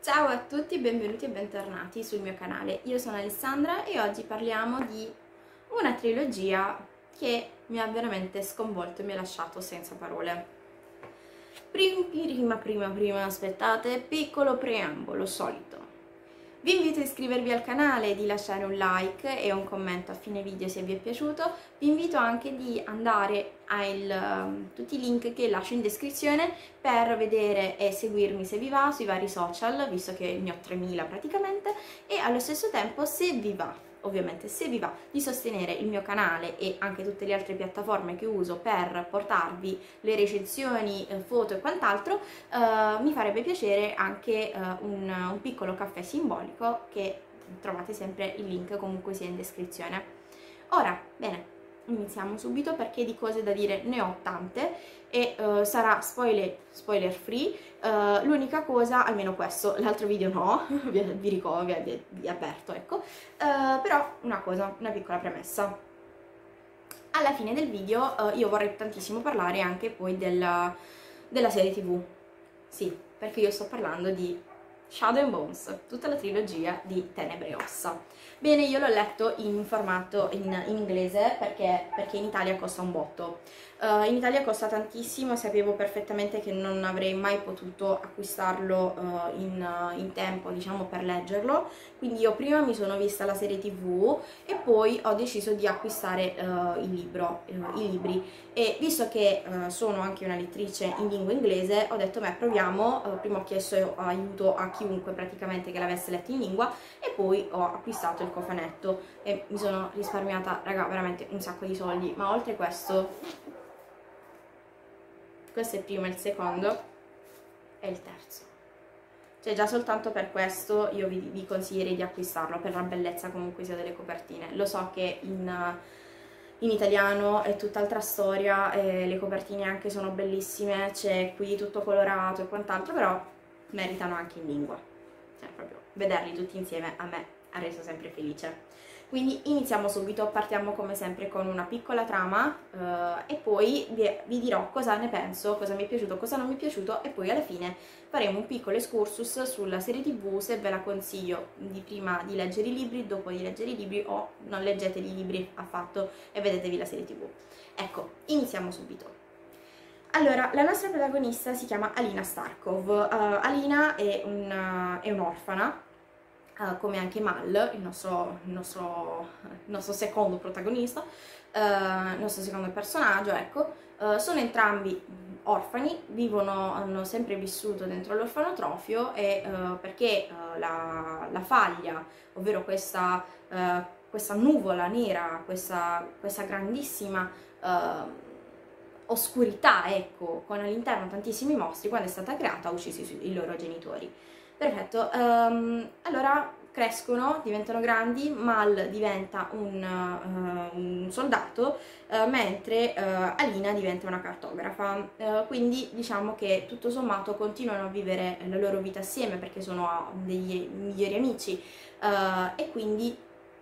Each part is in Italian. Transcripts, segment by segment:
Ciao a tutti, benvenuti e bentornati sul mio canale. Io sono Alessandra e oggi parliamo di una trilogia che mi ha veramente sconvolto e mi ha lasciato senza parole. Prima, prima, prima, aspettate, piccolo preambolo solito. Vi invito a iscrivervi al canale, di lasciare un like e un commento a fine video se vi è piaciuto. Vi invito anche di andare a um, tutti i link che lascio in descrizione per vedere e seguirmi se vi va sui vari social, visto che ne ho 3000 praticamente, e allo stesso tempo se vi va ovviamente se vi va di sostenere il mio canale e anche tutte le altre piattaforme che uso per portarvi le recensioni, eh, foto e quant'altro, eh, mi farebbe piacere anche eh, un, un piccolo caffè simbolico che trovate sempre il link comunque sia in descrizione. Ora, bene, iniziamo subito perché di cose da dire ne ho tante e uh, sarà spoiler, spoiler free. Uh, l'unica cosa, almeno questo, l'altro video no, vi, vi ricordo, vi, vi avverto, ecco. Uh, però una cosa, una piccola premessa. Alla fine del video io vorrei tantissimo parlare anche poi della, della serie tv. Sì, perché io sto parlando di Shadow and Bones, tutta la trilogia di Tenebre e Ossa. Bene, io l'ho letto in formato in, in inglese perché, perché, in Italia costa un botto. Uh, in Italia costa tantissimo sapevo perfettamente che non avrei mai potuto acquistarlo uh, in, uh, in, tempo, diciamo, per leggerlo. Quindi io prima mi sono vista la serie tv e poi ho deciso di acquistare il libro, i libri. E visto che sono anche una lettrice in lingua inglese, ho detto, beh, proviamo. prima ho chiesto aiuto a chiunque praticamente che l'avesse letto in lingua e poi ho acquistato il cofanetto e mi sono risparmiata, raga, veramente un sacco di soldi. Ma oltre questo questo è il primo, il secondo e il terzo. Cioè già soltanto per questo io vi, vi consiglierei di acquistarlo, per la bellezza comunque sia delle copertine. Lo so che in, in italiano è tutt'altra storia, e le copertine anche sono bellissime, c'è qui tutto colorato e quant'altro, però meritano anche in lingua. Cioè proprio vederli tutti insieme a me ha reso sempre felice. Quindi iniziamo subito, partiamo come sempre con una piccola trama eh, e poi vi, vi, dirò cosa ne penso, cosa mi è piaciuto, cosa non mi è piaciuto e poi alla fine faremo un piccolo excursus sulla serie tv se ve la consiglio di prima di leggere i libri, dopo di leggere i libri o non leggete i libri affatto e vedetevi la serie tv. Ecco, iniziamo subito. Allora, la nostra protagonista si chiama Alina Starkov. Uh, Alina è, un, è un'orfana Uh, come anche Mal, il nostro, il nostro, il nostro secondo protagonista, uh, il nostro secondo personaggio, ecco, uh, sono entrambi orfani, vivono, hanno sempre vissuto dentro l'orfanotrofio e perché la, la, faglia, ovvero questa, questa nuvola nera, questa, questa grandissima oscurità, ecco, con all'interno tantissimi mostri, quando è stata creata ha ucciso i loro genitori. Perfetto, um, allora crescono, diventano grandi, Mal diventa un, uh, un soldato, uh, mentre uh, Alina diventa una cartografa, quindi diciamo che tutto sommato continuano a vivere la loro vita assieme perché sono degli migliori amici e quindi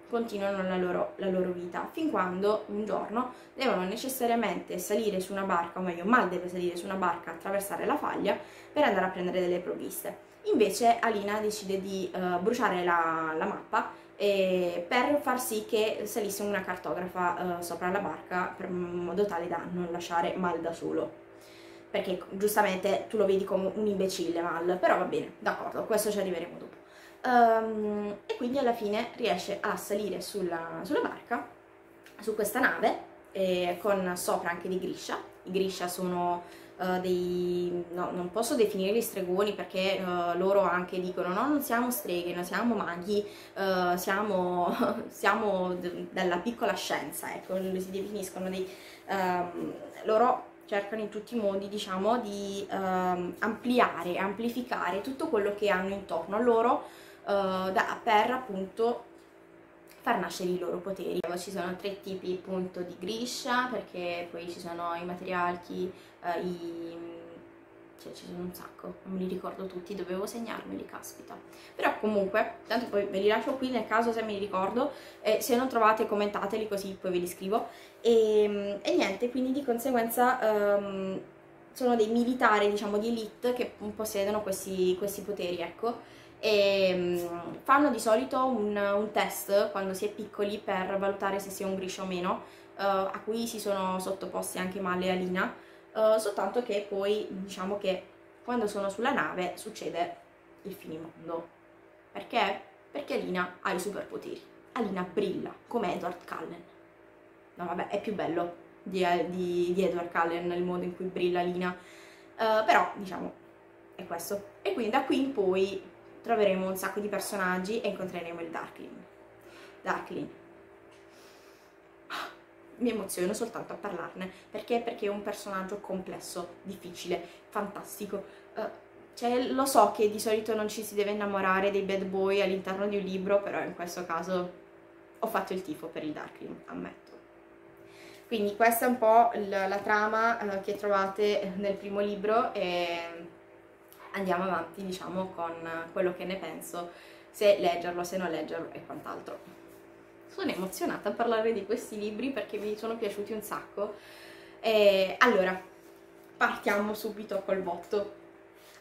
continuano la loro, la loro, vita, fin quando un giorno devono necessariamente salire su una barca, o meglio Mal deve salire su una barca, attraversare la faglia per andare a prendere delle provviste. Invece Alina decide di uh, bruciare la, la mappa eh, per far sì che salisse una cartografa uh, sopra la barca per, in modo tale da non lasciare Mal da solo. Perché giustamente tu lo vedi come un imbecille Mal, però va bene, d'accordo, questo ci arriveremo dopo. Um, e quindi alla fine riesce a salire sulla, sulla barca, su questa nave, eh, con sopra anche di Grisha. I Grisha sono uh, dei... no, non posso definirli stregoni perché uh, loro anche dicono no, non siamo streghe, non siamo maghi, uh, siamo, siamo della piccola scienza, ecco, si definiscono dei... Um, loro cercano in tutti i modi, diciamo, di um, ampliare, amplificare tutto quello che hanno intorno a loro da, per appunto far nascere i loro poteri. Ci sono tre tipi appunto di griscia, perché poi ci sono i matriarchi, eh, i... cioè ci sono un sacco, non me li ricordo tutti, dovevo segnarmeli, caspita. Però comunque, tanto poi ve li lascio qui nel caso se me li ricordo, e se non trovate commentateli così poi ve li scrivo. E, e niente, quindi di conseguenza... Um, sono dei militari, diciamo, di elite che possiedono questi, questi poteri, ecco. E um, fanno di solito un, un, test quando si è piccoli per valutare se si è un griscio o meno, uh, a cui si sono sottoposti anche Male e Alina, uh, soltanto che poi diciamo che quando sono sulla nave succede il finimondo. Perché? Perché Alina ha i superpoteri. Alina brilla come Edward Cullen. No vabbè, è più bello di, di, di Edward Cullen il modo in cui brilla Alina. Uh, però, diciamo, è questo. E quindi da qui in poi troveremo un sacco di personaggi e incontreremo il Darkling. Darkling. Mi emoziono soltanto a parlarne. Perché? Perché è un personaggio complesso, difficile, fantastico. Uh, cioè, lo so che di solito non ci si deve innamorare dei bad boy all'interno di un libro, però in questo caso ho fatto il tifo per il Darkling, ammetto. Quindi questa è un po' la, la trama uh, che trovate nel primo libro e andiamo avanti diciamo con quello che ne penso, se leggerlo, se non leggerlo e quant'altro. Sono emozionata a parlare di questi libri perché mi sono piaciuti un sacco. E, allora, partiamo subito col botto.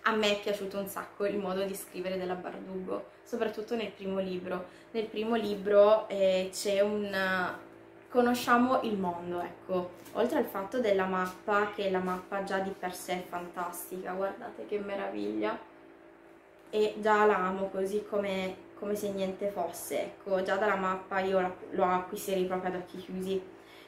A me è piaciuto un sacco il modo di scrivere della Bardugo, soprattutto nel primo libro. Nel primo libro eh, c'è un... conosciamo il mondo, ecco. Oltre al fatto della mappa, che la mappa già di per sé è fantastica, guardate che meraviglia, e già la amo così come, come se niente fosse, ecco, già dalla mappa io lo, lo acquisterei proprio ad occhi chiusi.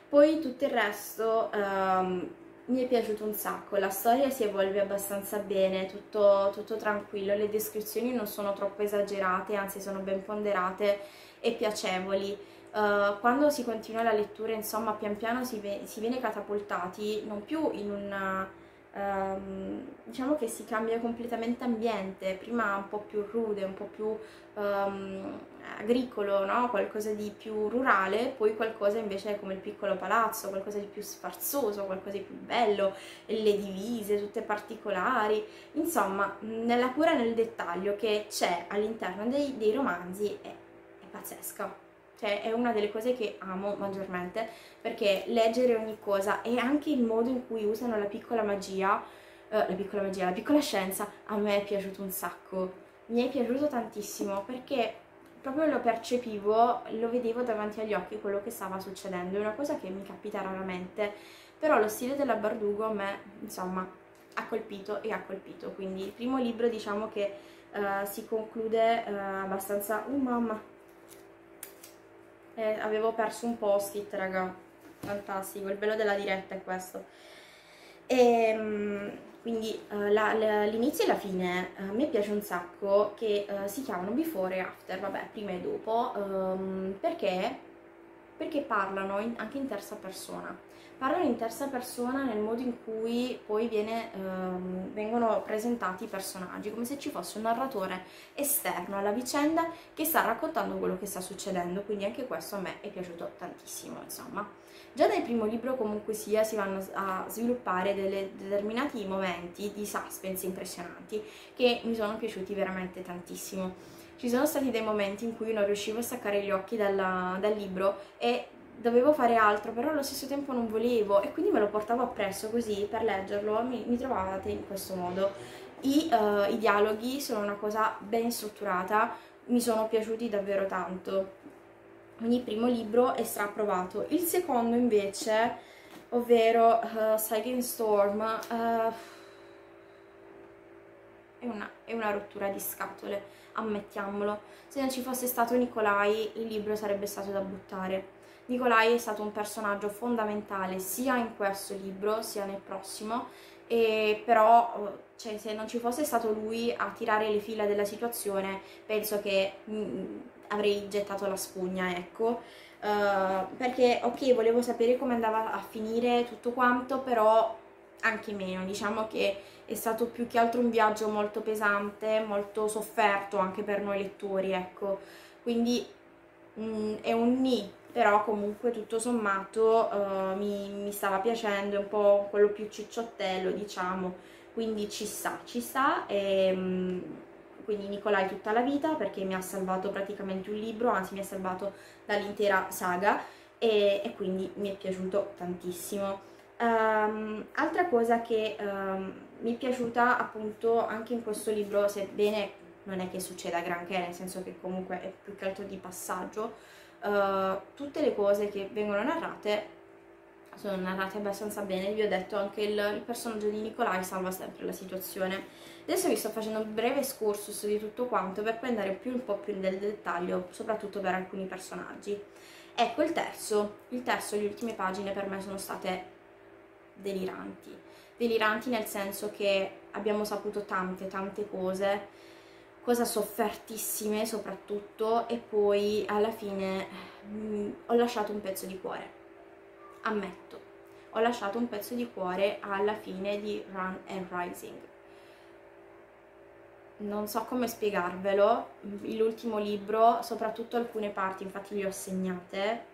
Poi tutto il resto um, mi è piaciuto un sacco, la storia si evolve abbastanza bene, tutto, tutto tranquillo, le descrizioni non sono troppo esagerate, anzi sono ben ponderate e piacevoli uh, quando si continua la lettura, insomma, pian piano si, ve- si viene catapultati non più in un... Um, diciamo che si cambia completamente ambiente, prima un po' più rude, un po' più um, agricolo, no? qualcosa di più rurale, poi qualcosa invece come il piccolo palazzo, qualcosa di più sfarzoso, qualcosa di più bello, le divise, tutte particolari, insomma, nella cura nel dettaglio che c'è all'interno dei, dei romanzi è, è pazzesca cioè è una delle cose che amo maggiormente perché leggere ogni cosa e anche il modo in cui usano la piccola magia, eh, la piccola magia, la piccola scienza, a me è piaciuto un sacco. Mi è piaciuto tantissimo perché proprio lo percepivo, lo vedevo davanti agli occhi quello che stava succedendo, è una cosa che mi capita raramente, però lo stile della Bardugo a me, insomma, ha colpito e ha colpito, quindi il primo libro diciamo che uh, si conclude uh, abbastanza... Uh mamma, eh, avevo perso un post-it, raga. Fantastico, il bello della diretta è questo. E, ehm, quindi la, l'inizio e la fine a me piace un sacco che uh, si chiamano before e after, vabbè, prima e dopo, um, perché? Perché parlano in, anche in terza persona parlano in terza persona nel modo in cui poi viene, ehm, vengono presentati i personaggi, come se ci fosse un narratore esterno alla vicenda che sta raccontando quello che sta succedendo, quindi anche questo a me è piaciuto tantissimo, insomma. Già dal primo libro comunque sia si vanno a sviluppare delle, determinati momenti di suspense impressionanti che mi sono piaciuti veramente tantissimo. Ci sono stati dei momenti in cui non riuscivo a staccare gli occhi dalla, dal libro e dovevo fare altro, però allo stesso tempo non volevo e quindi me lo portavo appresso così per leggerlo, mi, mi trovate in questo modo. I, uh, I dialoghi sono una cosa ben strutturata, mi sono piaciuti davvero tanto. Ogni primo libro è straapprovato. Il secondo invece, ovvero uh, Silent Storm, uh, è, una, è una rottura di scatole, ammettiamolo. Se non ci fosse stato Nicolai, il libro sarebbe stato da buttare Nicolai è stato un personaggio fondamentale sia in questo libro sia nel prossimo, e però cioè, se non ci fosse stato lui a tirare le fila della situazione penso che mh, mm, avrei gettato la spugna, ecco. Uh, perché ok, volevo sapere come andava a finire tutto quanto, però anche meno, diciamo che è stato più che altro un viaggio molto pesante, molto sofferto anche per noi lettori, ecco. Quindi mh, mm, è un ni però comunque tutto sommato uh, mi, mi, stava piacendo, è un po' quello più cicciottello diciamo, quindi ci sta, ci sta e um, quindi Nicolai tutta la vita perché mi ha salvato praticamente un libro, anzi mi ha salvato dall'intera saga e, e, quindi mi è piaciuto tantissimo. Um, altra cosa che um, mi è piaciuta appunto anche in questo libro, sebbene non è che succeda granché, nel senso che comunque è più che altro di passaggio, uh, tutte le cose che vengono narrate sono narrate abbastanza bene, vi ho detto anche il, il personaggio di Nicolai salva sempre la situazione. Adesso vi sto facendo un breve excursus di tutto quanto per poi andare più un po' più nel dettaglio, soprattutto per alcuni personaggi. Ecco il terzo, il terzo, le ultime pagine per me sono state deliranti. Deliranti nel senso che abbiamo saputo tante, tante cose, cose soffertissime soprattutto, e poi alla fine mh, mm, ho lasciato un pezzo di cuore. Ammetto, ho lasciato un pezzo di cuore alla fine di Run and Rising. Non so come spiegarvelo, l'ultimo libro, soprattutto alcune parti, infatti le ho segnate,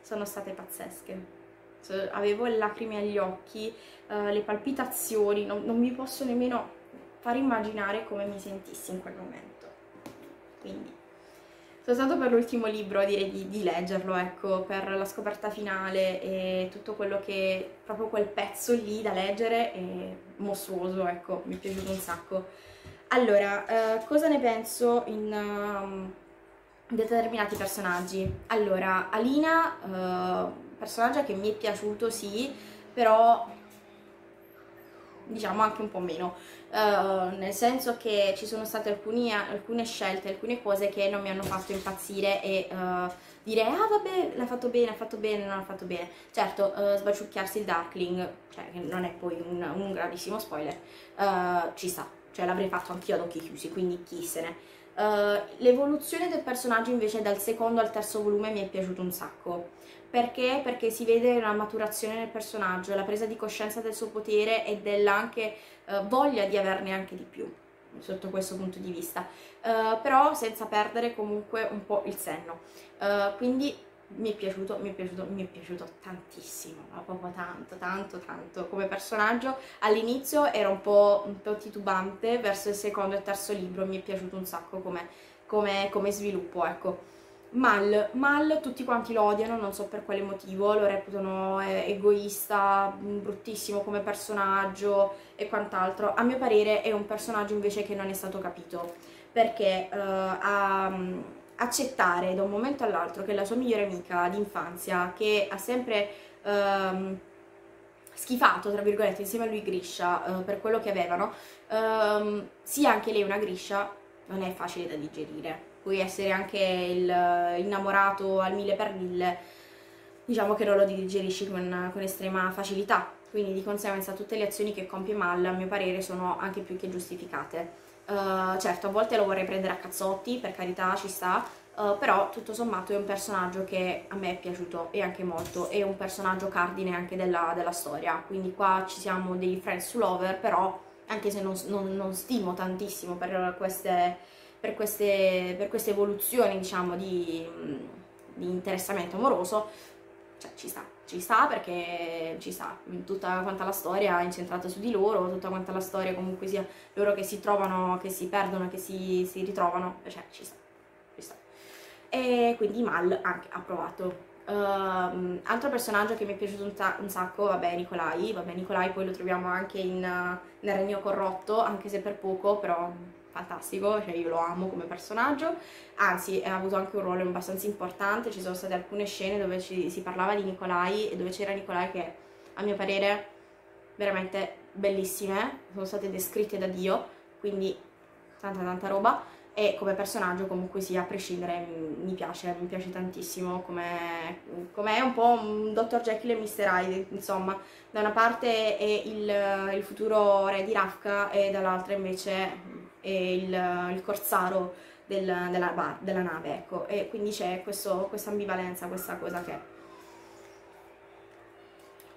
sono state pazzesche avevo lacrime agli occhi, uh, le palpitazioni, non, non mi posso nemmeno far immaginare come mi sentissi in quel momento. Quindi, soltanto per l'ultimo libro direi di, di, leggerlo, ecco, per la scoperta finale e tutto quello che, proprio quel pezzo lì da leggere è mostruoso, ecco, mi è piaciuto un sacco. Allora, uh, cosa ne penso in... Um, determinati personaggi. Allora, Alina uh, personaggio che mi è piaciuto sì, però diciamo anche un po' meno, uh, nel senso che ci sono state alcuni, alcune scelte, alcune cose che non mi hanno fatto impazzire e uh, dire ah vabbè l'ha fatto bene, ha fatto bene, non ha fatto bene. Certo, uh, sbaciucchiarsi il Darkling, cioè che non è poi un, un gravissimo spoiler, ci sta, cioè l'avrei fatto anch'io ad occhi chiusi, quindi chi se ne. l'evoluzione del personaggio invece dal secondo al terzo volume mi è piaciuto un sacco perché? Perché si vede una maturazione nel personaggio, la presa di coscienza del suo potere e dell'anche eh, voglia di averne anche di più sotto questo punto di vista, uh, però senza perdere comunque un po' il senno. Uh, quindi mi è piaciuto, mi è piaciuto, mi è piaciuto tantissimo, ma proprio tanto, tanto, tanto. Come personaggio all'inizio era un po', un po', titubante, verso il secondo e terzo libro mi è piaciuto un sacco come, come, come sviluppo, ecco. Mal, Mal tutti quanti lo odiano, non so per quale motivo, lo reputano egoista, bruttissimo come personaggio e quant'altro. A mio parere è un personaggio invece che non è stato capito, perché uh, a, um, accettare da un momento all'altro che la sua migliore amica d'infanzia, che ha sempre um, schifato, tra virgolette, insieme a lui Grisha, uh, per quello che avevano, um, sia anche lei una Grisha, non è facile da digerire. Puoi essere anche il, innamorato al mille per mille, diciamo che non lo digerisci con, con estrema facilità, quindi di conseguenza tutte le azioni che compie Mal a mio parere sono anche più che giustificate. Uh, certo, a volte lo vorrei prendere a cazzotti, per carità ci sta, uh, però tutto sommato è un personaggio che a me è piaciuto e anche molto, è un personaggio cardine anche della, della storia, quindi qua ci siamo dei friends to lover, però anche se non, non, non stimo tantissimo per queste per queste, per queste evoluzioni diciamo di, di interessamento amoroso cioè ci sta, ci sta perché ci sta, tutta quanta la storia è incentrata su di loro, tutta quanta la storia comunque sia loro che si trovano, che si perdono, che si, si ritrovano, cioè ci sta, ci sta. E quindi Mal anche approvato. Uh, altro personaggio che mi è piaciuto un, un, sacco, vabbè Nicolai, vabbè Nicolai poi lo troviamo anche in, uh, nel Regno Corrotto, anche se per poco, però fantastico, cioè io lo amo come personaggio, anzi ha avuto anche un ruolo abbastanza importante, ci sono state alcune scene dove ci, si parlava di Nicolai e dove c'era Nicolai che a mio parere veramente bellissime, sono state descritte da Dio, quindi tanta tanta roba e come personaggio comunque sia a prescindere mi piace, mi piace tantissimo come, come è un po' un Dr. Jekyll e Mr. Hyde insomma da una parte è il, il futuro re di Rafka e dall'altra invece il, il corsaro del, della, della, nave, ecco, e quindi c'è questa ambivalenza, questa cosa che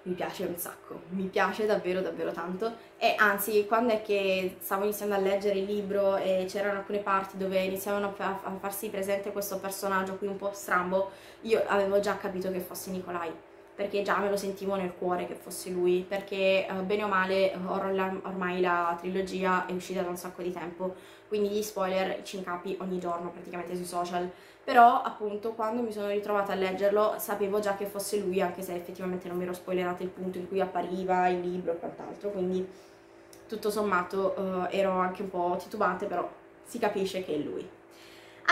mi piace un sacco, mi piace davvero davvero tanto. E anzi quando è che stavo iniziando a leggere il libro e c'erano alcune parti dove iniziavano a, farsi presente questo personaggio qui un po' strambo, io avevo già capito che fosse Nicolai perché già me lo sentivo nel cuore che fosse lui, perché uh, bene o male or- ormai la trilogia è uscita da un sacco di tempo, quindi gli spoiler ci incapi ogni giorno praticamente sui social, però appunto quando mi sono ritrovata a leggerlo sapevo già che fosse lui, anche se effettivamente non mi ero spoilerata il punto in cui appariva il libro e quant'altro, quindi tutto sommato uh, ero anche un po' titubante, però si capisce che è lui.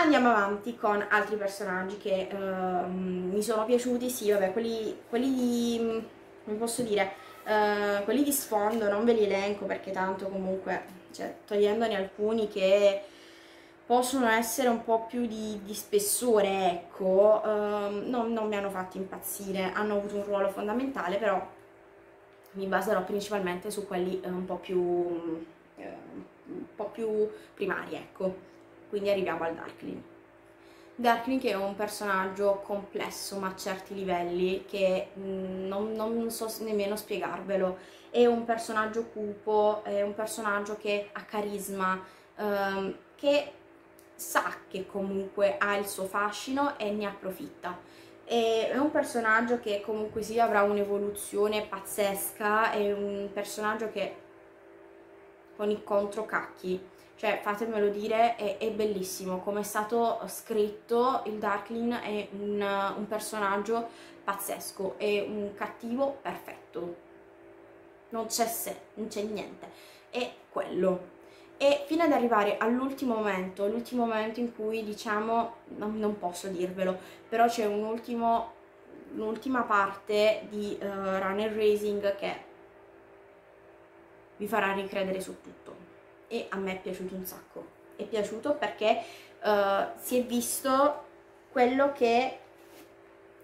Andiamo avanti con altri personaggi che uh, mi sono piaciuti, sì, vabbè, quelli, quelli di, come posso dire, uh, quelli di sfondo non ve li elenco perché tanto comunque, cioè, togliendone alcuni che possono essere un po' più di, di spessore, ecco, uh, non, non mi hanno fatto impazzire, hanno avuto un ruolo fondamentale, però mi baserò principalmente su quelli un po' più, un po' più primari, ecco quindi arriviamo al Darkling. Darkling è un personaggio complesso ma a certi livelli che mm, non, non, so nemmeno spiegarvelo. È un personaggio cupo, è un personaggio che ha carisma, ehm, che sa che comunque ha il suo fascino e ne approfitta. È un personaggio che comunque sì avrà un'evoluzione pazzesca, è un personaggio che con i controcacchi cioè fatemelo dire, è, è bellissimo, come è stato scritto. Il Darkling è un, un personaggio pazzesco, è un cattivo perfetto, non c'è se, non c'è niente, è quello. E fino ad arrivare all'ultimo momento, l'ultimo momento in cui diciamo, non, non posso dirvelo, però c'è un ultimo, un'ultima parte di uh, Runner Racing che vi farà ricredere su tutto e a me è piaciuto un sacco. È piaciuto perché uh, si è visto quello che,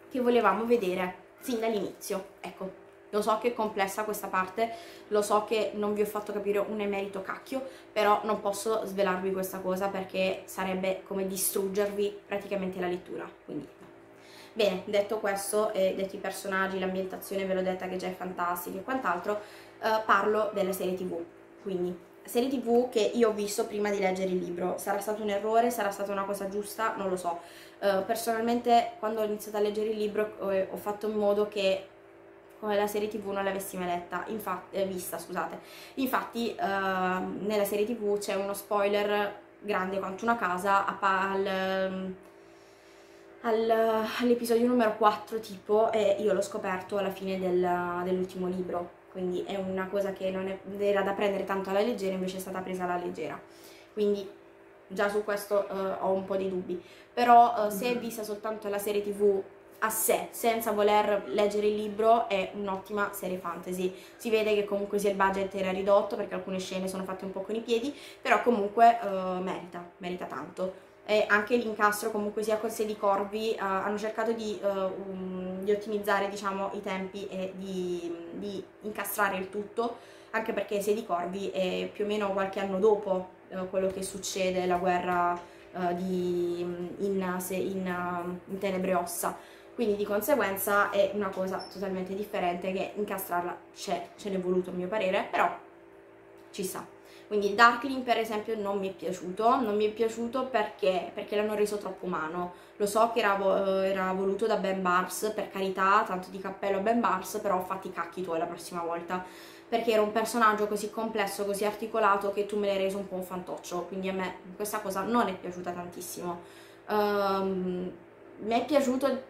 che volevamo vedere sin dall'inizio. Ecco, lo so che è complessa questa parte, lo so che non vi ho fatto capire un emerito cacchio, però non posso svelarvi questa cosa perché sarebbe come distruggervi praticamente la lettura. Quindi Bene, detto questo e detti i personaggi, l'ambientazione ve l'ho detta che già è fantastica e quant'altro, eh, parlo della serie tv. Quindi serie tv che io ho visto prima di leggere il libro. Sarà stato un errore, sarà stata una cosa giusta, non lo so. Uh, personalmente quando ho iniziato a leggere il libro ho, fatto in modo che come la serie tv non l'avessi mai letta, infatti, eh, vista, scusate. Infatti uh, nella serie tv c'è uno spoiler grande quanto una casa al, al, all'episodio numero 4 tipo e io l'ho scoperto alla fine del, dell'ultimo libro quindi è una cosa che non è, era da prendere tanto alla leggera, invece è stata presa alla leggera. Quindi già su questo uh, ho un po' di dubbi. Però uh, se è mm. vista soltanto la serie tv a sé, senza voler leggere il libro, è un'ottima serie fantasy. Si vede che comunque sia il budget era ridotto perché alcune scene sono fatte un po' con i piedi, però comunque uh, merita, merita tanto e anche l'incastro comunque sia con Sedi Corvi uh, hanno cercato di, uh, um, di ottimizzare diciamo, i tempi e di, di, incastrare il tutto anche perché Sedi Corvi è più o meno qualche anno dopo uh, quello che succede la guerra di, in, in, in Tenebre Ossa. Quindi di conseguenza è una cosa totalmente differente che incastrarla c'è, ce n'è voluto a mio parere però ci sta quindi Darkling per esempio non mi è piaciuto, non mi è piaciuto perché, perché l'hanno reso troppo umano. Lo so che era, era, voluto da Ben Bars, per carità, tanto di cappello a Ben Bars, però fatti i cacchi tu la prossima volta. Perché era un personaggio così complesso, così articolato che tu me l'hai reso un po' un fantoccio, quindi a me questa cosa non è piaciuta tantissimo. Um, mi è piaciuto,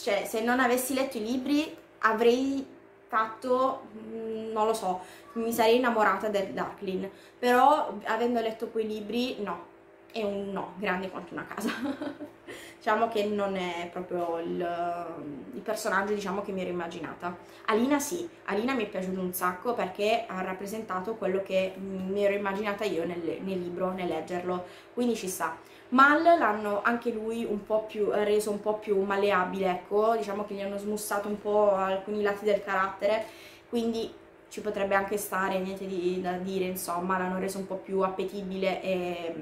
cioè se non avessi letto i libri avrei fatto, mm, non lo so, mi sarei innamorata del Darkling, però avendo letto quei libri no, è un no, grande quanto una casa. diciamo che non è proprio il, il, personaggio diciamo, che mi ero immaginata. Alina sì, Alina mi è piaciuto un sacco perché ha rappresentato quello che mi ero immaginata io nel, nel libro, nel leggerlo, quindi ci sta. Mal l'hanno anche lui un po' più reso un po' più malleabile, ecco, diciamo che gli hanno smussato un po' alcuni lati del carattere, quindi ci potrebbe anche stare, niente di, da dire, insomma, l'hanno reso un po' più appetibile e,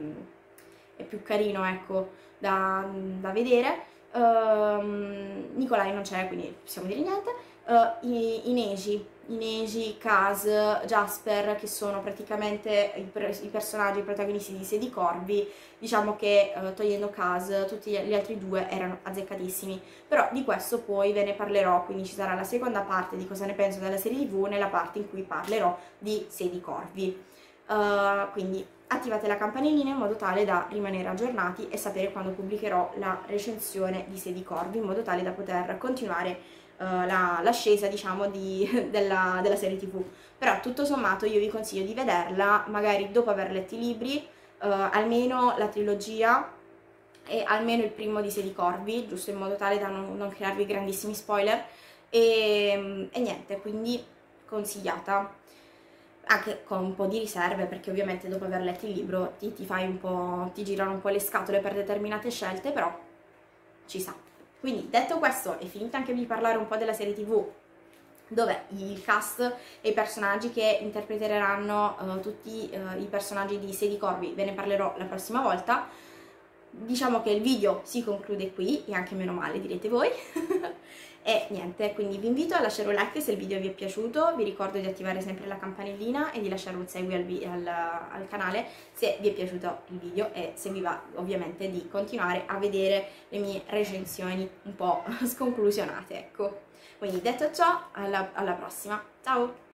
e più carino, ecco, da, da vedere. Uh, Nicolai non c'è, quindi possiamo dire niente. Uh, Inesi, Kaz, Jasper, che sono praticamente i, i personaggi, i protagonisti di Sedi Corvi, diciamo che eh, togliendo Kaz, tutti gli altri due erano azzeccatissimi. Però di questo poi ve ne parlerò, quindi ci sarà la seconda parte di cosa ne penso della serie TV, nella parte in cui parlerò di Sedi Corvi. Uh, quindi attivate la campanellina in modo tale da rimanere aggiornati e sapere quando pubblicherò la recensione di Sedi Corvi, in modo tale da poter continuare uh, la, l'ascesa diciamo di, della, della, serie tv però tutto sommato io vi consiglio di vederla magari dopo aver letto i libri uh, almeno la trilogia e almeno il primo di Sedi Corvi giusto in modo tale da non, non crearvi grandissimi spoiler. E, e niente quindi consigliata. Anche con un po' di riserve perché ovviamente dopo aver letto il libro ti, ti fai un po', ti girano un po' le scatole per determinate scelte però ci sa quindi detto questo è finita anche di parlare un po' della serie tv dove il cast e i personaggi che interpreteranno uh, tutti uh, i personaggi di Sedi Corvi ve ne parlerò la prossima volta diciamo che il video si conclude qui e anche meno male direte voi. E niente quindi vi invito a lasciare un like se il video vi è piaciuto. Vi ricordo di attivare sempre la campanellina e di lasciare un segui al, al, al canale se vi è piaciuto il video e se vi va ovviamente di continuare a vedere le mie recensioni un po' sconclusionate ecco. Quindi detto ciò alla, alla prossima. Ciao